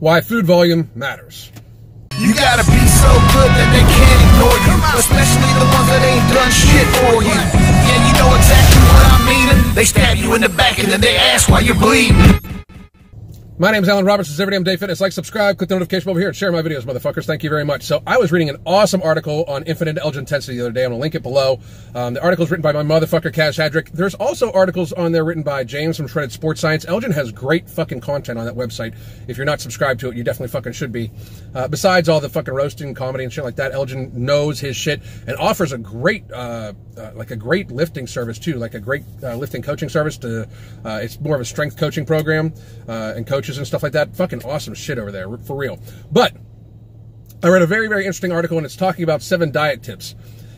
why food volume matters. You gotta be so good that they can't ignore you, especially the ones that ain't done shit for you. Yeah, you know exactly what I. They stab you in the back and then they ask why you're bleeding. My name is Alan Roberts. This is Every Damn Day Fitness. Like, subscribe, click the notification over here, and share my videos, motherfuckers. Thank you very much. So, I was reading an awesome article on infinite Elgintensity the other day. I'm going to link it below. Um, the article is written by my motherfucker, Kajs Hadzic. There's also articles on there written by James from Shredded Sports Science. Elgin has great fucking content on that website. If you're not subscribed to it, you definitely fucking should be. Uh, besides all the fucking roasting, comedy, and shit like that, Elgin knows his shit and offers a great, uh, uh, like a great lifting service too, like a great uh, lifting coaching service. To uh, it's more of a strength coaching program uh, and coaches and stuff like that. Fucking awesome shit over there, for real. But I read a very, very interesting article, and it's talking about seven diet tips.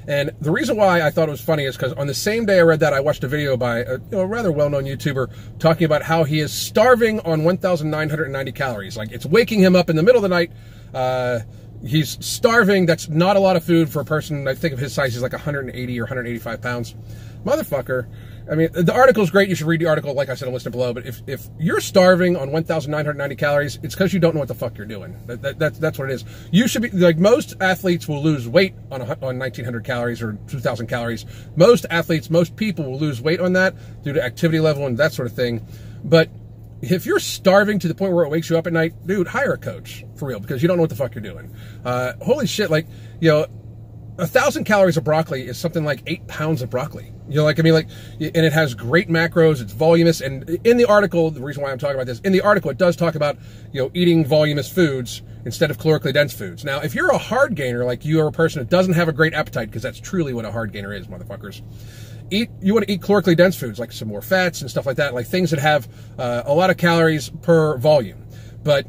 And the reason why I thought it was funny is because on the same day I read that, I watched a video by a, you know, a rather well-known YouTuber talking about how he is starving on 1,990 calories. Like, it's waking him up in the middle of the night. Uh, he's starving. That's not a lot of food for a person, I think of his size, he's like 180 or 185 pounds. Motherfucker I mean, the article is great. You should read the article, like I said, I'll list it below. But if, if you're starving on 1,990 calories, it's because you don't know what the fuck you're doing. That, that, that's, that's what it is. You should be, like, most athletes will lose weight on, a, on 1,900 calories or 2,000 calories. Most athletes, most people will lose weight on that due to activity level and that sort of thing. But if you're starving to the point where it wakes you up at night, dude, hire a coach for real because you don't know what the fuck you're doing. Uh, holy shit, like, you know, a thousand calories of broccoli is something like eight pounds of broccoli. You know, like, I mean, like, and it has great macros, it's voluminous. And in the article, the reason why I'm talking about this, in the article, it does talk about, you know, eating voluminous foods instead of calorically dense foods. Now, if you're a hard gainer, like you are a person that doesn't have a great appetite, because that's truly what a hard gainer is, motherfuckers, eat, you want to eat calorically dense foods, like some more fats and stuff like that, like things that have uh, a lot of calories per volume. But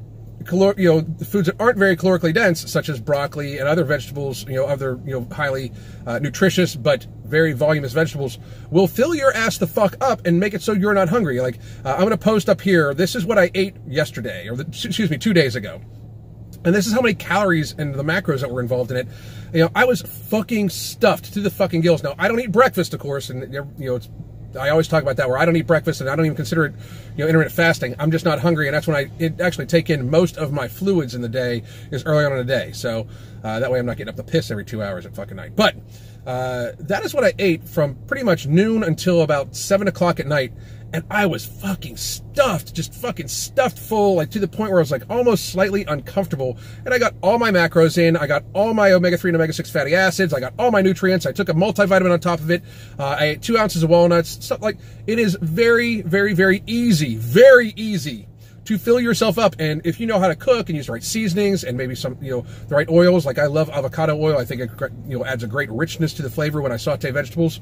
you know, foods that aren't very calorically dense, such as broccoli and other vegetables, you know, other, you know, highly uh, nutritious but very voluminous vegetables, will fill your ass the fuck up and make it so you're not hungry. Like, uh, I'm going to post up here, this is what I ate yesterday, or the, excuse me, two days ago. And this is how many calories and the macros that were involved in it. You know, I was fucking stuffed to the fucking gills. Now, I don't eat breakfast, of course, and, you know, it's I always talk about that where I don't eat breakfast and I don't even consider it, you know, intermittent fasting. I'm just not hungry, and that's when I actually take in most of my fluids in the day is early on in the day. So uh, that way I'm not getting up the piss every two hours at fucking night. But uh, that is what I ate from pretty much noon until about seven o'clock at night, and I was fucking stuffed, just fucking stuffed full, like to the point where I was like almost slightly uncomfortable. And I got all my macros in, I got all my omega-3 and omega-6 fatty acids, I got all my nutrients, I took a multivitamin on top of it, uh, I ate two ounces of walnuts, stuff like, it is very, very, very easy, very easy to fill yourself up. And if you know how to cook and use the right seasonings and maybe some, you know, the right oils, like I love avocado oil, I think it, you know, adds a great richness to the flavor when I saute vegetables.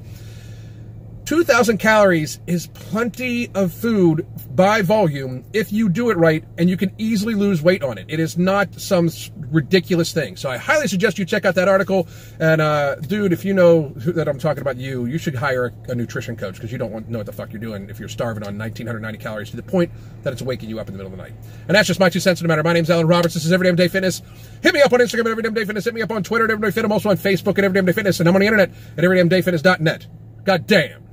2,000 calories is plenty of food by volume if you do it right, and you can easily lose weight on it. It is not some ridiculous thing. So I highly suggest you check out that article. And uh, dude, if you know that I'm talking about you, you should hire a, a nutrition coach because you don't want, know what the fuck you're doing if you're starving on 1,990 calories to the point that it's waking you up in the middle of the night. And that's just my two cents in the matter. My name's Alan Roberts. This is Every Damn Day Fitness. Hit me up on Instagram at Every Damn Day Fitness. Hit me up on Twitter at Every Day Fitness. I'm also on Facebook at Every Damn Day Fitness. And I'm on the internet at everydamndayfitness.net. God damn.